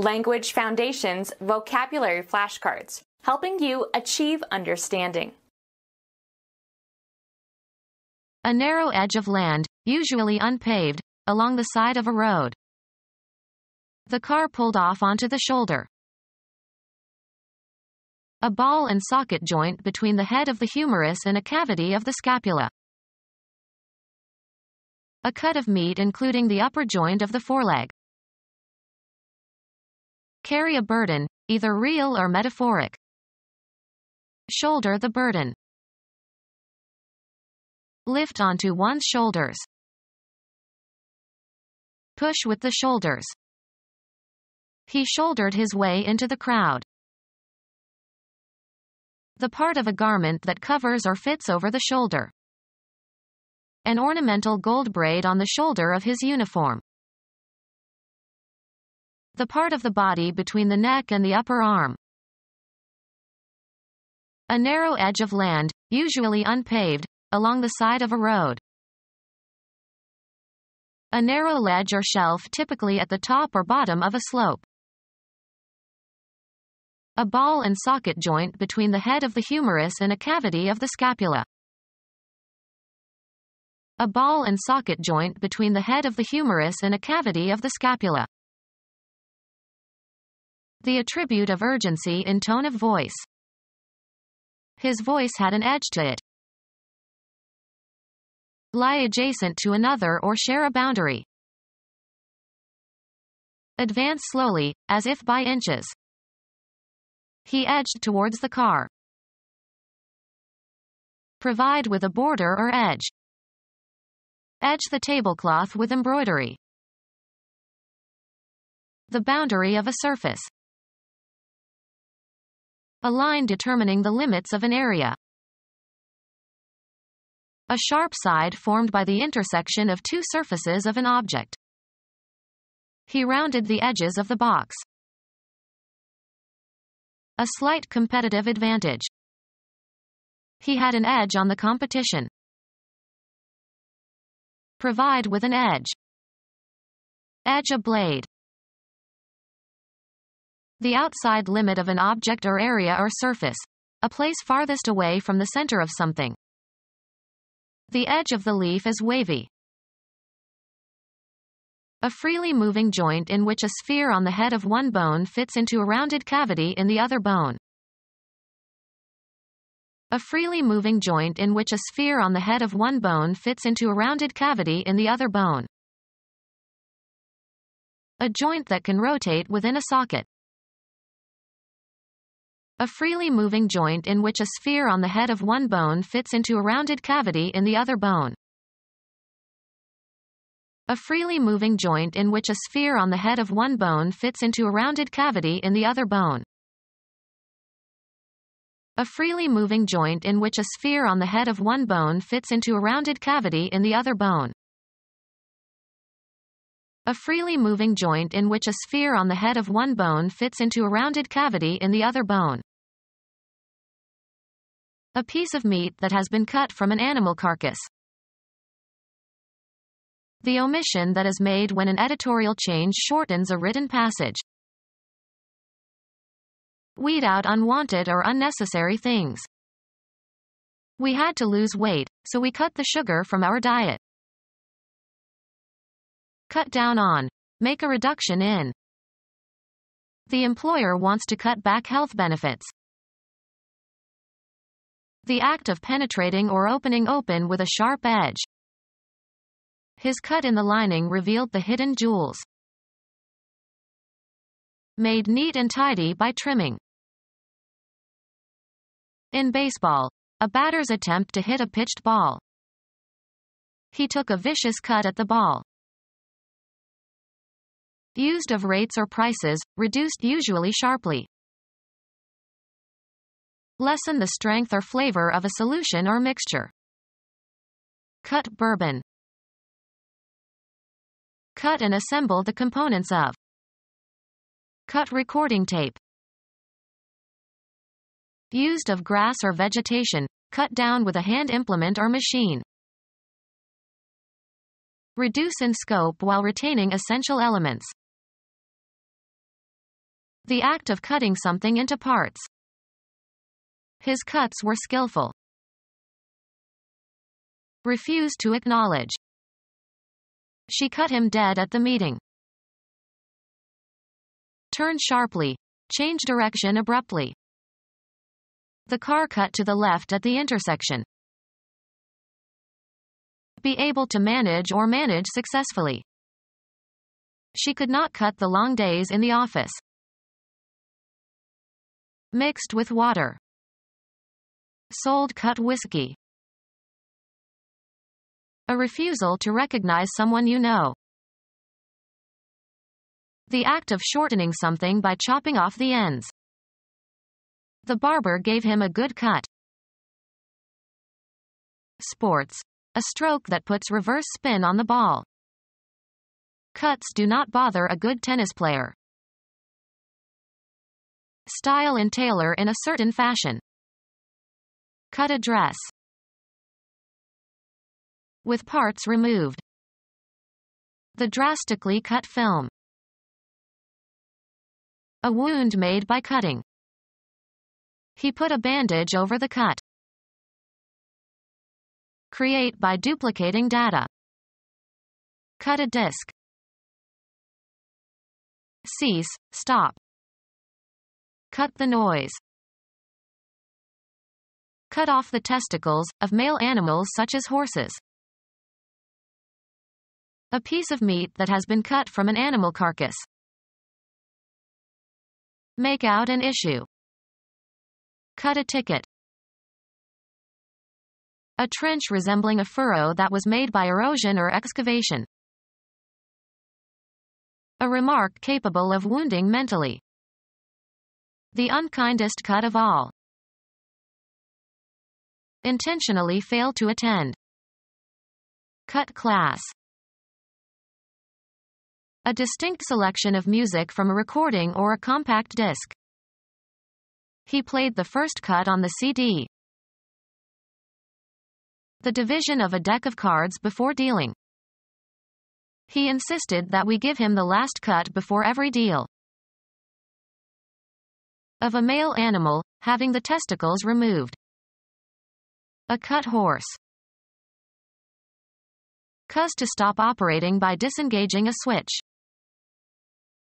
Language Foundations vocabulary flashcards, helping you achieve understanding. A narrow edge of land, usually unpaved, along the side of a road. The car pulled off onto the shoulder. A ball and socket joint between the head of the humerus and a cavity of the scapula. A cut of meat including the upper joint of the foreleg. Carry a burden, either real or metaphoric. Shoulder the burden. Lift onto one's shoulders. Push with the shoulders. He shouldered his way into the crowd. The part of a garment that covers or fits over the shoulder. An ornamental gold braid on the shoulder of his uniform. The part of the body between the neck and the upper arm. A narrow edge of land, usually unpaved, along the side of a road. A narrow ledge or shelf typically at the top or bottom of a slope. A ball and socket joint between the head of the humerus and a cavity of the scapula. A ball and socket joint between the head of the humerus and a cavity of the scapula. The attribute of urgency in tone of voice. His voice had an edge to it. Lie adjacent to another or share a boundary. Advance slowly, as if by inches. He edged towards the car. Provide with a border or edge. Edge the tablecloth with embroidery. The boundary of a surface. A line determining the limits of an area. A sharp side formed by the intersection of two surfaces of an object. He rounded the edges of the box. A slight competitive advantage. He had an edge on the competition. Provide with an edge. Edge a blade. The outside limit of an object or area or surface. A place farthest away from the center of something. The edge of the leaf is wavy. A freely moving joint in which a sphere on the head of one bone fits into a rounded cavity in the other bone. A freely moving joint in which a sphere on the head of one bone fits into a rounded cavity in the other bone. A joint that can rotate within a socket. A freely moving joint in which a sphere on the head of one bone fits into a rounded cavity in the other bone. A freely moving joint in which a sphere on the head of one bone fits into a rounded cavity in the other bone. A freely moving joint in which a sphere on the head of one bone fits into a rounded cavity in the other bone. A freely moving joint in which a sphere on the head of one bone fits into a rounded cavity in the other bone. A piece of meat that has been cut from an animal carcass. The omission that is made when an editorial change shortens a written passage. Weed out unwanted or unnecessary things. We had to lose weight, so we cut the sugar from our diet. Cut down on. Make a reduction in. The employer wants to cut back health benefits. The act of penetrating or opening open with a sharp edge. His cut in the lining revealed the hidden jewels. Made neat and tidy by trimming. In baseball, a batter's attempt to hit a pitched ball. He took a vicious cut at the ball. Used of rates or prices, reduced usually sharply. Lessen the strength or flavor of a solution or mixture. Cut bourbon. Cut and assemble the components of. Cut recording tape. Used of grass or vegetation, cut down with a hand implement or machine. Reduce in scope while retaining essential elements. The act of cutting something into parts. His cuts were skillful. Refuse to acknowledge. She cut him dead at the meeting. Turn sharply. Change direction abruptly. The car cut to the left at the intersection. Be able to manage or manage successfully. She could not cut the long days in the office. Mixed with water. Sold cut whiskey. A refusal to recognize someone you know. The act of shortening something by chopping off the ends. The barber gave him a good cut. Sports. A stroke that puts reverse spin on the ball. Cuts do not bother a good tennis player. Style and tailor in a certain fashion. Cut a dress. With parts removed. The drastically cut film. A wound made by cutting. He put a bandage over the cut. Create by duplicating data. Cut a disk. Cease, stop. Cut the noise. Cut off the testicles, of male animals such as horses. A piece of meat that has been cut from an animal carcass. Make out an issue. Cut a ticket. A trench resembling a furrow that was made by erosion or excavation. A remark capable of wounding mentally. The unkindest cut of all. Intentionally fail to attend. Cut class. A distinct selection of music from a recording or a compact disc. He played the first cut on the CD. The division of a deck of cards before dealing. He insisted that we give him the last cut before every deal. Of a male animal, having the testicles removed. A cut horse. Cuz to stop operating by disengaging a switch.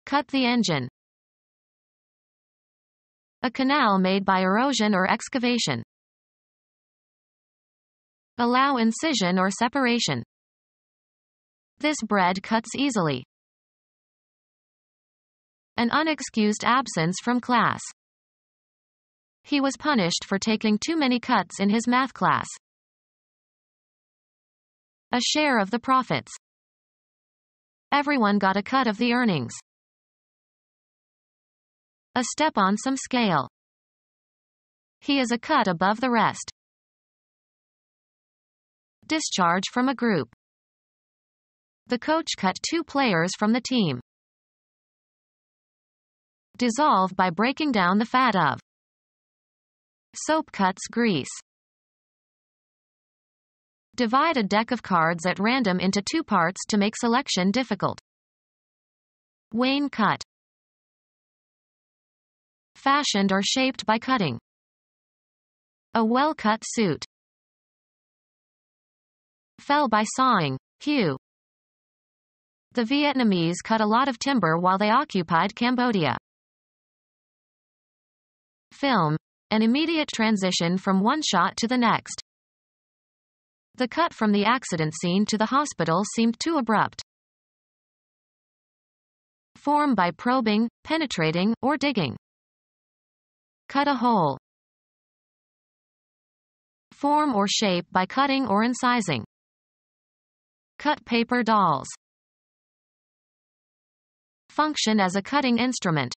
Cut the engine. A canal made by erosion or excavation. Allow incision or separation. This bread cuts easily. An unexcused absence from class. He was punished for taking too many cuts in his math class. A share of the profits. Everyone got a cut of the earnings. A step on some scale. He is a cut above the rest. Discharge from a group. The coach cut two players from the team. Dissolve by breaking down the fat of. Soap cuts grease. Divide a deck of cards at random into two parts to make selection difficult. Wayne cut fashioned or shaped by cutting. A well-cut suit. Fell by sawing, hew. The Vietnamese cut a lot of timber while they occupied Cambodia. Film. An immediate transition from one shot to the next. The cut from the accident scene to the hospital seemed too abrupt. Form by probing, penetrating, or digging. Cut a hole. Form or shape by cutting or incising. Cut paper dolls. Function as a cutting instrument.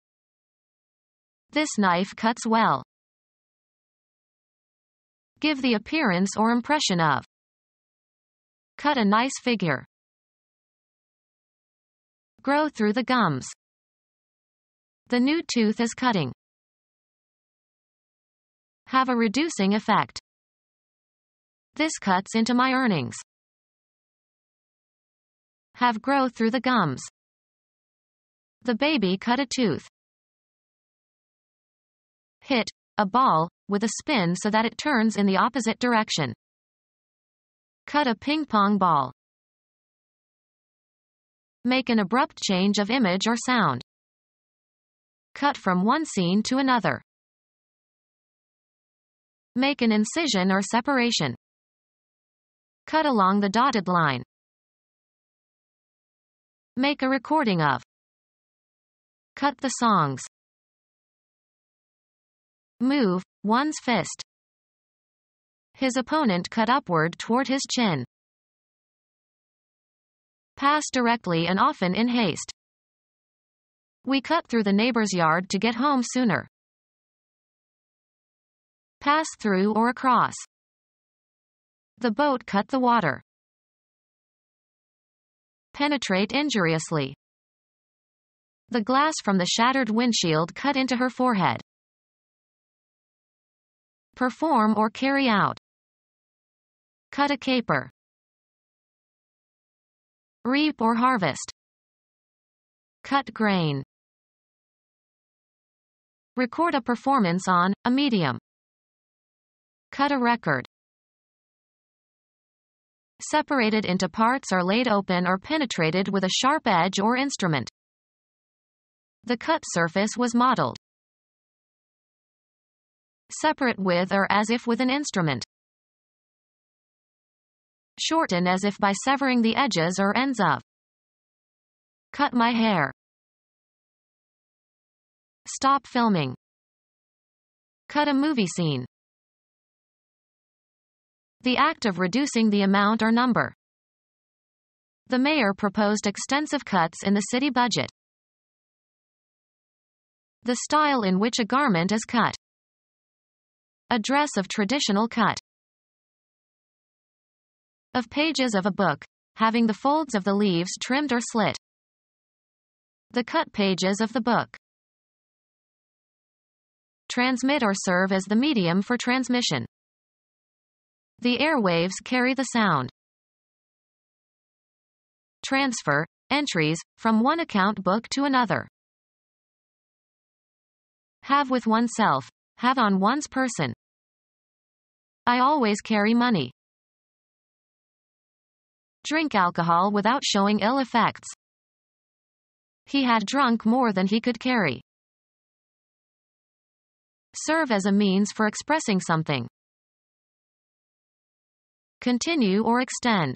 This knife cuts well. Give the appearance or impression of. Cut a nice figure. Grow through the gums. The new tooth is cutting have a reducing effect. This cuts into my earnings. Have growth through the gums. The baby cut a tooth. hit, a ball, with a spin so that it turns in the opposite direction. Cut a ping pong ball. Make an abrupt change of image or sound. Cut from one scene to another. Make an incision or separation. Cut along the dotted line. Make a recording of. Cut the songs. Move, one's fist. His opponent cut upward toward his chin. Pass directly and often in haste. We cut through the neighbor's yard to get home sooner. Pass through or across. The boat cut the water. Penetrate injuriously. The glass from the shattered windshield cut into her forehead. Perform or carry out. Cut a caper. Reap or harvest. Cut grain. Record a performance on, a medium. Cut a record. Separated into parts or laid open or penetrated with a sharp edge or instrument. The cut surface was modeled. Separate with or as if with an instrument. Shorten as if by severing the edges or ends of. Cut my hair. Stop filming. Cut a movie scene. The act of reducing the amount or number. The mayor proposed extensive cuts in the city budget. The style in which a garment is cut. A dress of traditional cut. Of pages of a book, having the folds of the leaves trimmed or slit. The cut pages of the book. Transmit or serve as the medium for transmission. The airwaves carry the sound. Transfer, entries, from one account book to another. Have with oneself, have on one's person. I always carry money. Drink alcohol without showing ill effects. He had drunk more than he could carry. Serve as a means for expressing something. Continue or extend.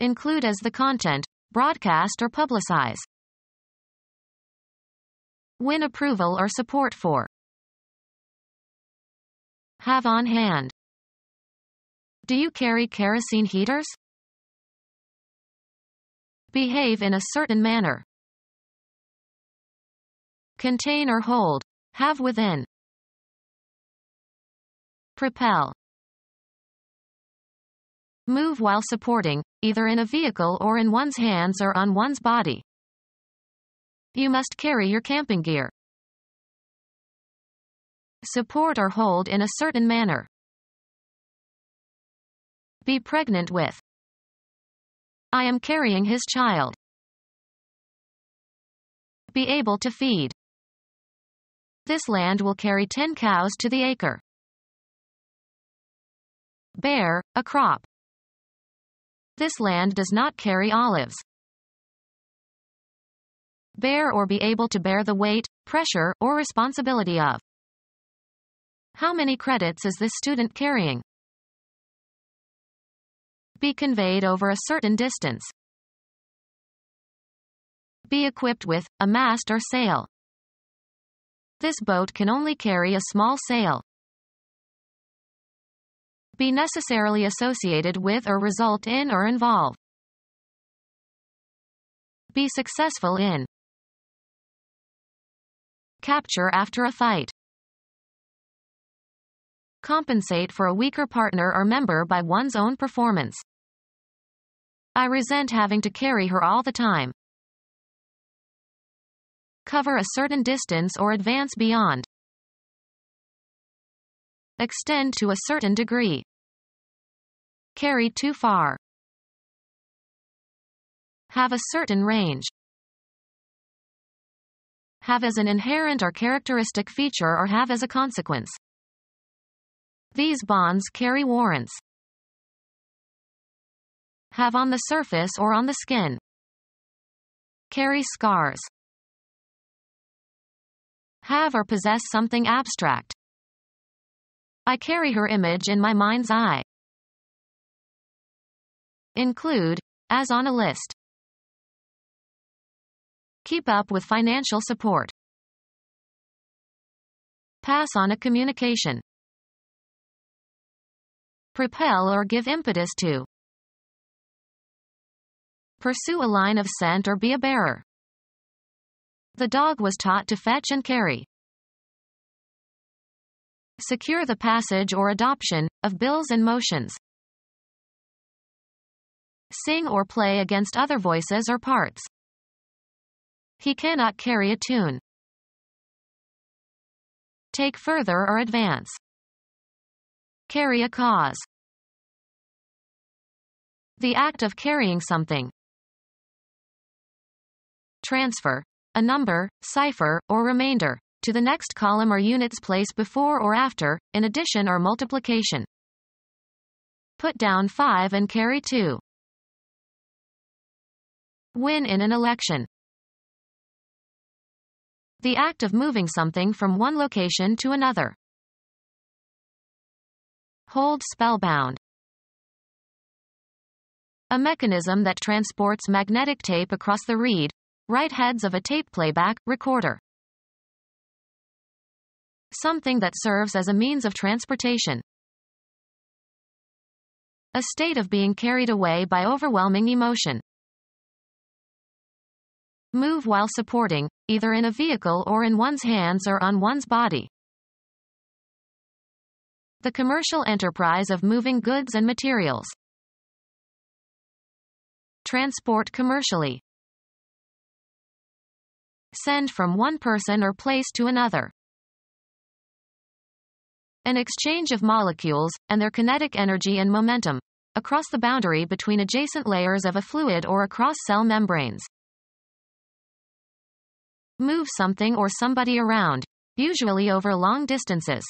Include as the content, broadcast or publicize. Win approval or support for. Have on hand. Do you carry kerosene heaters? Behave in a certain manner. Contain or hold. Have within. Propel. Move while supporting, either in a vehicle or in one's hands or on one's body. You must carry your camping gear. Support or hold in a certain manner. Be pregnant with. I am carrying his child. Be able to feed. This land will carry 10 cows to the acre. Bear, a crop. This land does not carry olives. Bear or be able to bear the weight, pressure, or responsibility of. How many credits is this student carrying? Be conveyed over a certain distance. Be equipped with a mast or sail. This boat can only carry a small sail be necessarily associated with or result in or involve. Be successful in. Capture after a fight. Compensate for a weaker partner or member by one's own performance. I resent having to carry her all the time. Cover a certain distance or advance beyond. Extend to a certain degree. Carry too far. Have a certain range. Have as an inherent or characteristic feature or have as a consequence. These bonds carry warrants. Have on the surface or on the skin. Carry scars. Have or possess something abstract. I carry her image in my mind's eye. Include, as on a list. Keep up with financial support. Pass on a communication. Propel or give impetus to. Pursue a line of scent or be a bearer. The dog was taught to fetch and carry. Secure the passage or adoption of bills and motions. Sing or play against other voices or parts. He cannot carry a tune. Take further or advance. Carry a cause. The act of carrying something. Transfer. A number, cipher, or remainder, to the next column or unit's place before or after, in addition or multiplication. Put down 5 and carry 2. Win in an election. The act of moving something from one location to another. Hold spellbound. A mechanism that transports magnetic tape across the read, write heads of a tape playback recorder. Something that serves as a means of transportation. A state of being carried away by overwhelming emotion. Move while supporting, either in a vehicle or in one's hands or on one's body. The commercial enterprise of moving goods and materials. Transport commercially. Send from one person or place to another. An exchange of molecules, and their kinetic energy and momentum, across the boundary between adjacent layers of a fluid or across cell membranes. Move something or somebody around, usually over long distances.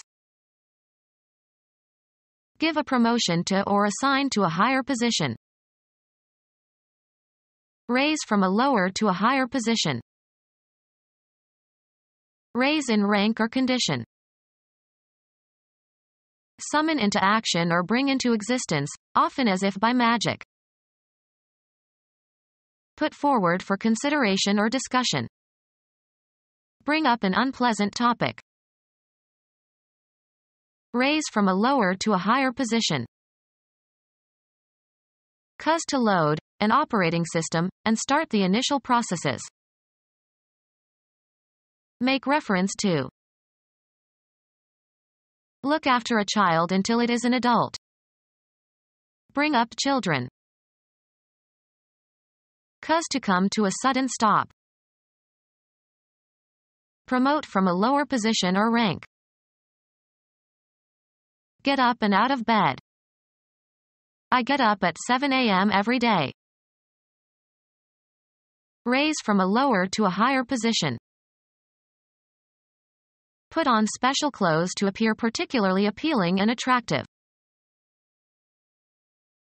Give a promotion to or assign to a higher position. Raise from a lower to a higher position. Raise in rank or condition. Summon into action or bring into existence, often as if by magic. Put forward for consideration or discussion. Bring up an unpleasant topic. Raise from a lower to a higher position. Cuz to load, an operating system, and start the initial processes. Make reference to. Look after a child until it is an adult. Bring up children. Cuz to come to a sudden stop. Promote from a lower position or rank. Get up and out of bed. I get up at 7 a.m. every day. Raise from a lower to a higher position. Put on special clothes to appear particularly appealing and attractive.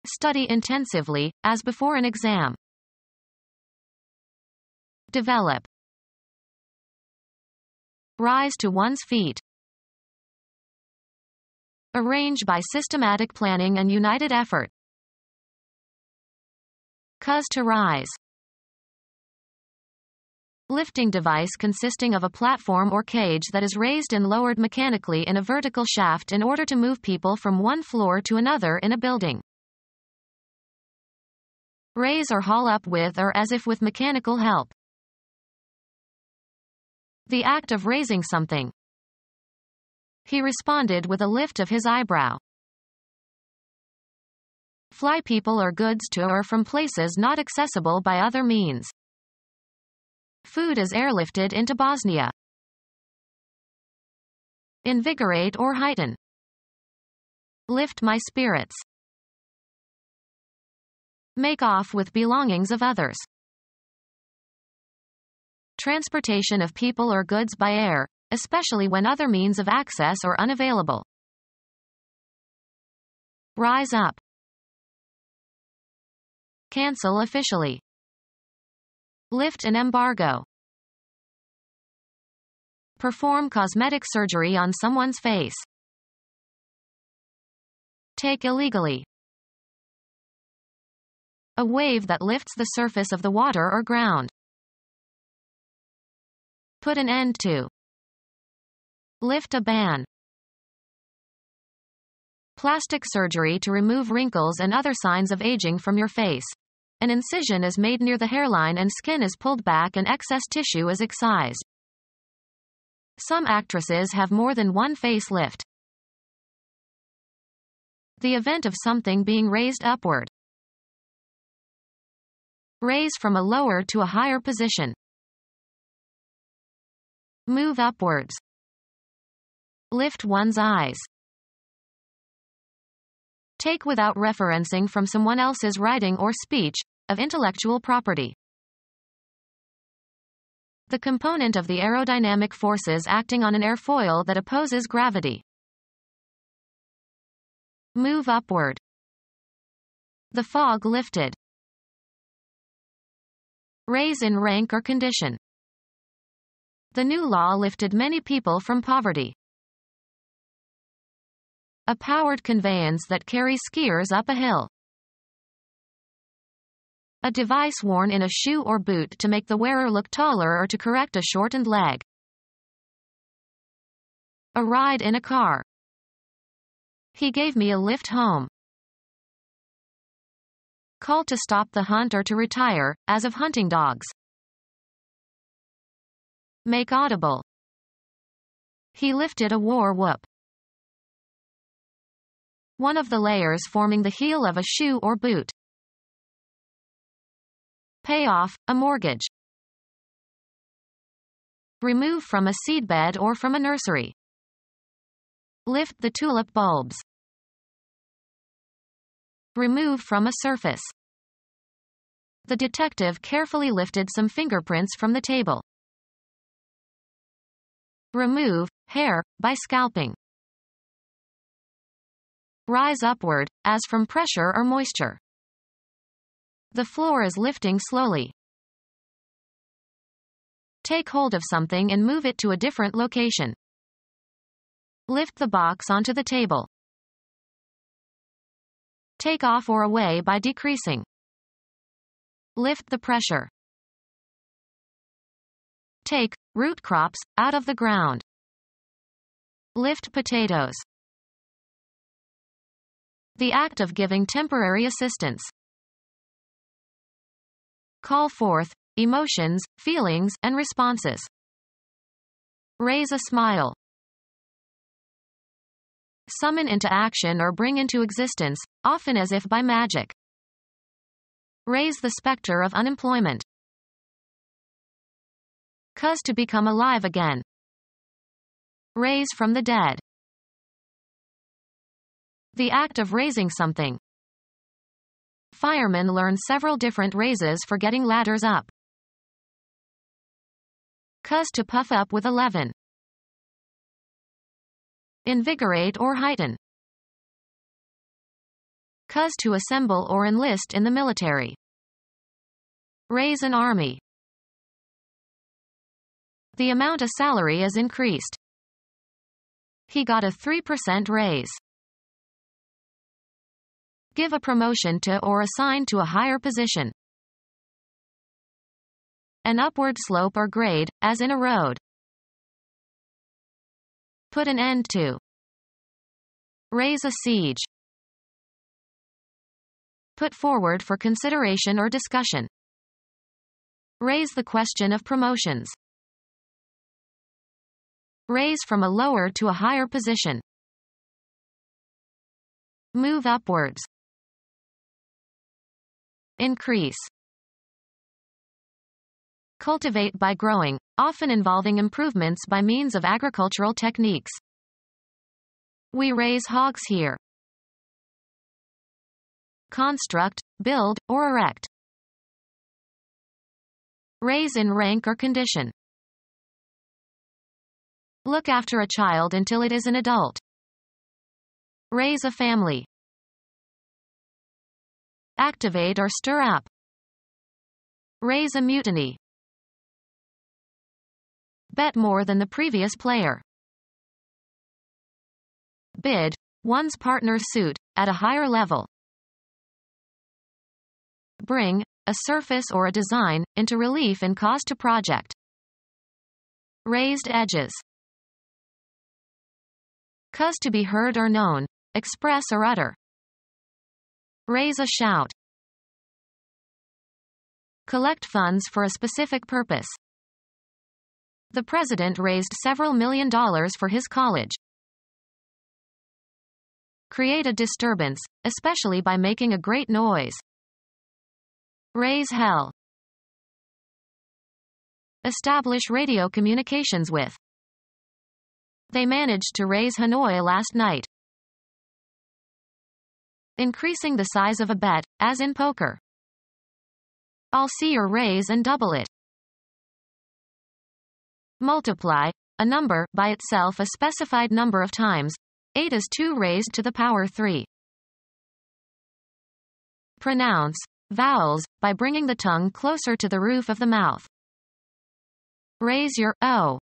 Study intensively, as before an exam. Develop. Rise to one's feet. Arrange by systematic planning and united effort. Cuz to rise. Lifting device consisting of a platform or cage that is raised and lowered mechanically in a vertical shaft in order to move people from one floor to another in a building. Raise or haul up with or as if with mechanical help. The act of raising something. He responded with a lift of his eyebrow. Fly people or goods to or from places not accessible by other means. Food is airlifted into Bosnia. Invigorate or heighten. Lift my spirits. Make off with belongings of others. Transportation of people or goods by air, especially when other means of access are unavailable. Rise up. Cancel officially. Lift an embargo. Perform cosmetic surgery on someone's face. Take illegally. A wave that lifts the surface of the water or ground. Put an end to. Lift a ban. Plastic surgery to remove wrinkles and other signs of aging from your face. An incision is made near the hairline and skin is pulled back and excess tissue is excised. Some actresses have more than one facelift. The event of something being raised upward. Raise from a lower to a higher position. Move upwards. Lift one's eyes. Take without referencing from someone else's writing or speech, of intellectual property. The component of the aerodynamic forces acting on an airfoil that opposes gravity. Move upward. The fog lifted. Raise in rank or condition. The new law lifted many people from poverty. A powered conveyance that carries skiers up a hill. A device worn in a shoe or boot to make the wearer look taller or to correct a shortened leg. A ride in a car. He gave me a lift home. Call to stop the hunt or to retire, as of hunting dogs. Make audible. He lifted a war whoop. One of the layers forming the heel of a shoe or boot. Pay off, a mortgage. Remove from a seedbed or from a nursery. Lift the tulip bulbs. Remove from a surface. The detective carefully lifted some fingerprints from the table. Remove, hair, by scalping. Rise upward, as from pressure or moisture. The floor is lifting slowly. Take hold of something and move it to a different location. Lift the box onto the table. Take off or away by decreasing. Lift the pressure. Take, root crops, out of the ground. Lift potatoes. The act of giving temporary assistance. Call forth, emotions, feelings, and responses. Raise a smile. Summon into action or bring into existence, often as if by magic. Raise the specter of unemployment cause to become alive again. Raise from the dead. The act of raising something. Firemen learn several different raises for getting ladders up. Cause to puff up with 11. Invigorate or heighten. Cause to assemble or enlist in the military. Raise an army. The amount of salary is increased. He got a 3% raise. Give a promotion to or assign to a higher position. An upward slope or grade, as in a road. Put an end to. Raise a siege. Put forward for consideration or discussion. Raise the question of promotions. Raise from a lower to a higher position. Move upwards. Increase. Cultivate by growing, often involving improvements by means of agricultural techniques. We raise hogs here. Construct, build, or erect. Raise in rank or condition. Look after a child until it is an adult. Raise a family. Activate or stir up. Raise a mutiny. Bet more than the previous player. Bid, one's partner's suit, at a higher level. Bring, a surface or a design, into relief and cause to project. Raised edges. Cause to be heard or known, express or utter. Raise a shout. Collect funds for a specific purpose. The president raised several million dollars for his college. Create a disturbance, especially by making a great noise. Raise hell. Establish radio communications with. They managed to raise Hanoi last night. Increasing the size of a bet, as in poker. I'll see your raise and double it. Multiply, a number, by itself a specified number of times. 8 is 2 raised to the power 3. Pronounce, vowels, by bringing the tongue closer to the roof of the mouth. Raise your O.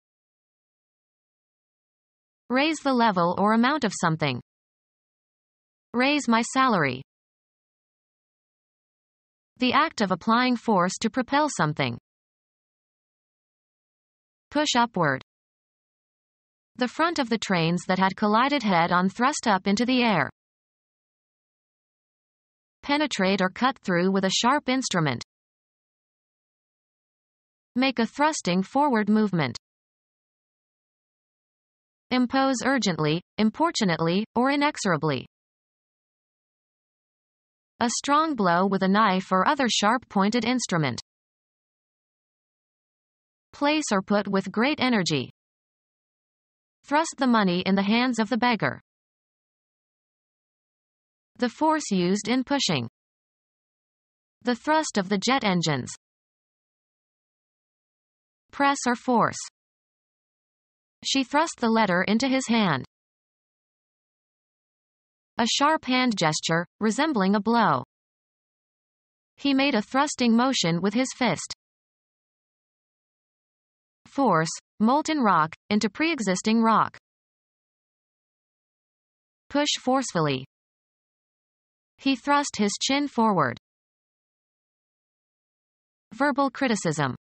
Raise the level or amount of something. Raise my salary. The act of applying force to propel something. Push upward. The front of the trains that had collided head on thrust up into the air. Penetrate or cut through with a sharp instrument. Make a thrusting forward movement. Impose urgently, importunately, or inexorably. A strong blow with a knife or other sharp-pointed instrument. Place or put with great energy. Thrust the money in the hands of the beggar. The force used in pushing. The thrust of the jet engines. Press or force. She thrust the letter into his hand. A sharp hand gesture, resembling a blow. He made a thrusting motion with his fist. Force, molten rock, into pre-existing rock. Push forcefully. He thrust his chin forward. Verbal criticism.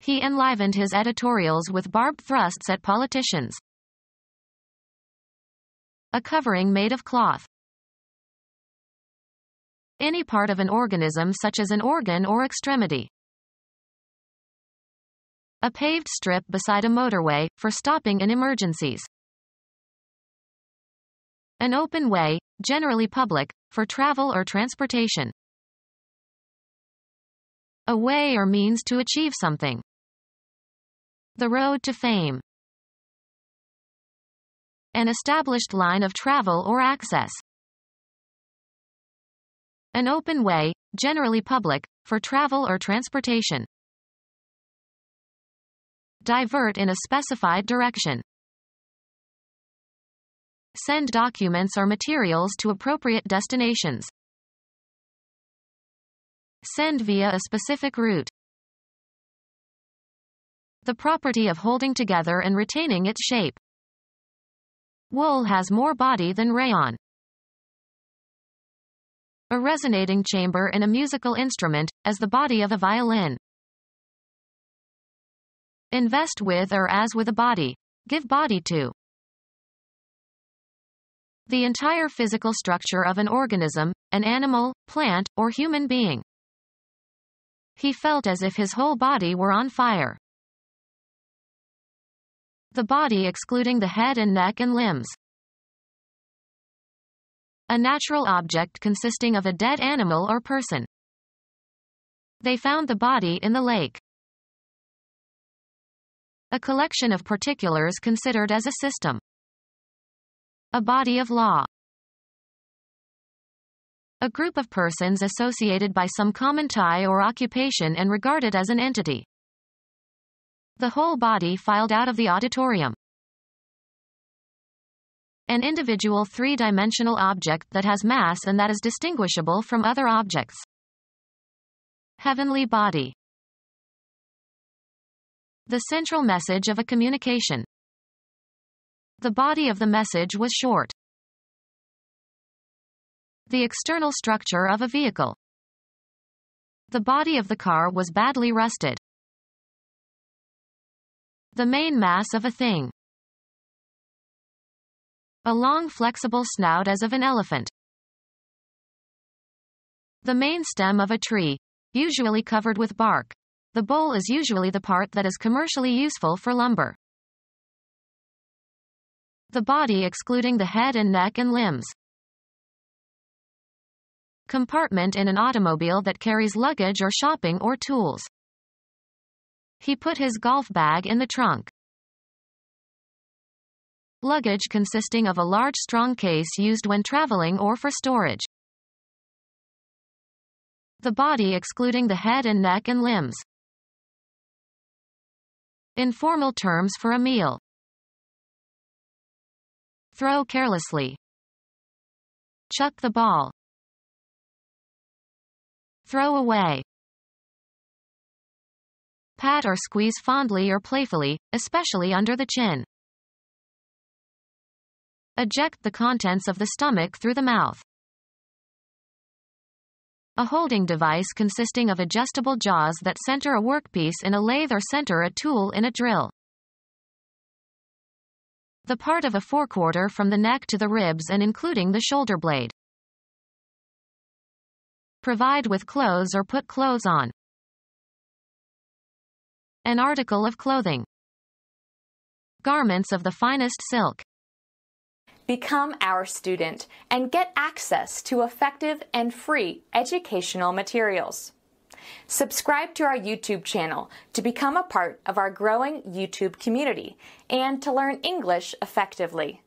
He enlivened his editorials with barbed thrusts at politicians. A covering made of cloth. Any part of an organism such as an organ or extremity. A paved strip beside a motorway, for stopping in emergencies. An open way, generally public, for travel or transportation. A way or means to achieve something. The road to fame. An established line of travel or access. An open way, generally public, for travel or transportation. Divert in a specified direction. Send documents or materials to appropriate destinations. Send via a specific route. The property of holding together and retaining its shape. Wool has more body than rayon. A resonating chamber in a musical instrument, as the body of a violin. Invest with or as with a body. Give body to. The entire physical structure of an organism, an animal, plant, or human being. He felt as if his whole body were on fire. The body excluding the head and neck and limbs. A natural object consisting of a dead animal or person. They found the body in the lake. A collection of particulars considered as a system. A body of law. A group of persons associated by some common tie or occupation and regarded as an entity. The whole body filed out of the auditorium. An individual three-dimensional object that has mass and that is distinguishable from other objects. Heavenly body. The central message of a communication. The body of the message was short. The external structure of a vehicle. The body of the car was badly rusted. The main mass of a thing. A long flexible snout as of an elephant. The main stem of a tree, usually covered with bark. The bole is usually the part that is commercially useful for lumber. The body excluding the head and neck and limbs. Compartment in an automobile that carries luggage or shopping or tools. He put his golf bag in the trunk. Luggage consisting of a large strong case used when traveling or for storage. The body excluding the head and neck and limbs. Informal terms for a meal. Throw carelessly. Chuck the ball. Throw away. Pat or squeeze fondly or playfully, especially under the chin. Eject the contents of the stomach through the mouth. A holding device consisting of adjustable jaws that center a workpiece in a lathe or center a tool in a drill. The part of a forequarter from the neck to the ribs and including the shoulder blade. Provide with clothes or put clothes on. An article of clothing. Garments of the finest silk. Become our student and get access to effective and free educational materials. Subscribe to our YouTube channel to become a part of our growing YouTube community and to learn English effectively.